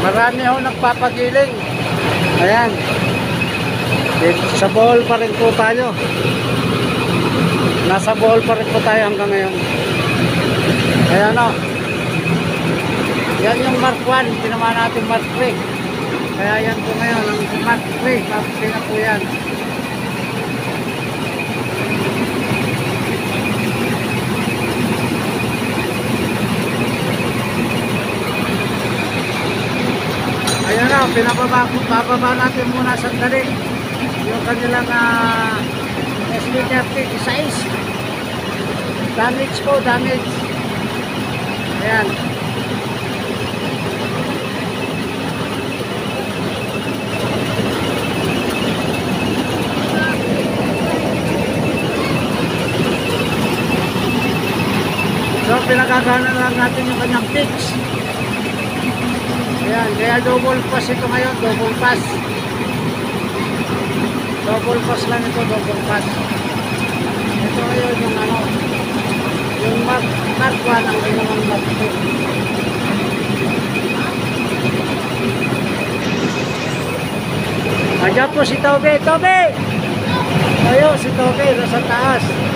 Marami ho nagpapagiling. Ayan. Sa bohol pa rin po tayo. Nasa bohol pa rin po tayo hanggang ngayon. Ayan o. Yan yung Mark 1. Pinama natin Mark 3. Kaya yan po ngayon. Ang Mark 3. Mark 3 na po yan. Ayan na, pinababa, bababa natin muna sandali. Yung kanilang uh, SB30 size. Damage po, damage. Ayan. So, pinagagana lang natin yung kanyang fix. Ayan, kaya double pass ito ngayon, double pass. Double pass lang ito, double pass. Ito ngayon yung ano, yung mark, mark 1 ang ginawang mark 2. Andiyan po si Tobe, Tobe! Ayo, si Tobe, nasa taas.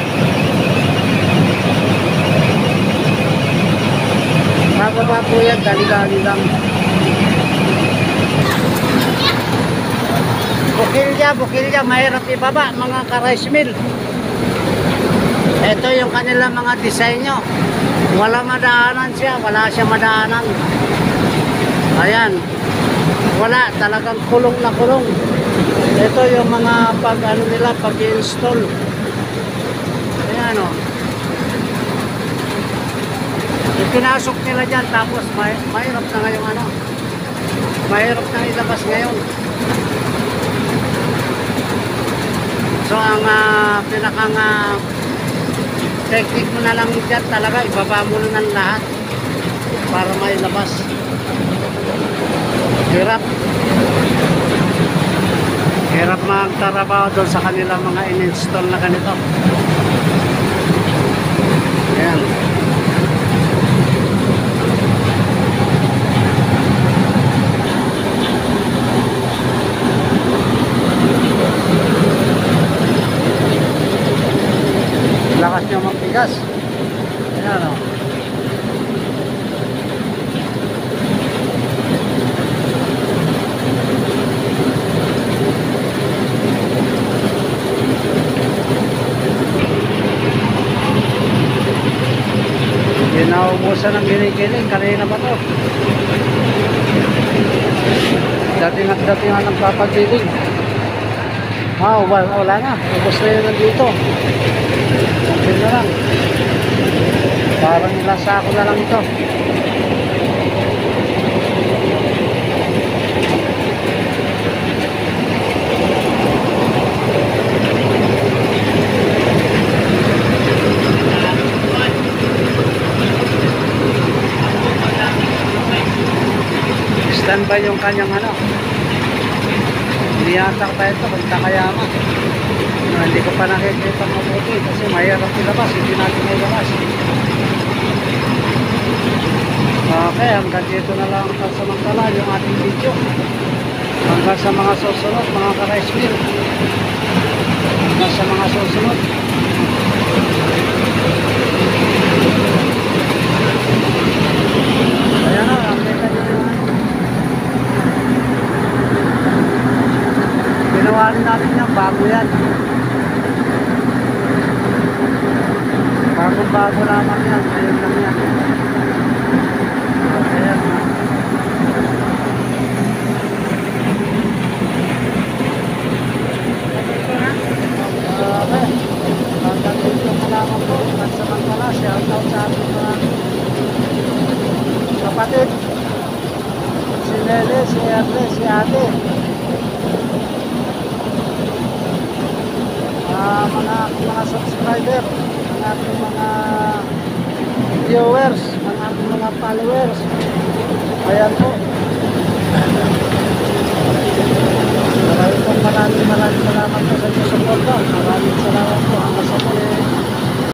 Yan, dali-dali lang. Bukilya, bukilya, mahirap ibaba, mga ka-rice mill. Ito yung kanilang mga disenyo. Wala madaanan siya, wala siya madaanan. Ayan. Wala, talagang kulong na kulong. Ito yung mga pag ano nila, pag-install. Ayan o. Ipinasok nila dyan, tapos may, mahirap na ngayong ano. Mahirap na ilabas ngayon. So ang uh, pinakang uh, technique mo na lang dyan talaga, ibaba mo na ng lahat para mailabas. Hirap. Hirap magtrabaho doon sa kanilang mga in-install na ganito. Ayan. Lakas niya magtigas. Ayan o. Pinaubusan ng ginigiling. Kanina ba to? Dating at dating nga ng papagiling. Ah, wala, wala na. Ubus na yun nandito. Okay na lang. Parang ilang sako na lang ito. Standby yung kanyang ano. Iniyatak tayo ito kung Takayama. Ah, hindi ko pa nakikita mabuti kasi mahirap ilabas, hindi natin ilabas. Okay, hanggang dito na lang pansamantala yung ating video. Hanggang sa mga susunod, mga ka-rice mill. Hanggang sa mga susunod. Ayan na, nakita nyo yung ano. Ginawa rin natin yan, bago yan. Bagong bago lamang yan, ayun lang yan. Ayan. Okay. Hanggang dito na lamang. Pansamantala, shout out sa ating mga kapatid. Si Lele, si Erne, si Ate. uh, mga mga subscriber ng ating mga viewers ng ating mga followers. Ayan po. Maraming maraming maraming salamat sa inyo support maraming salamat.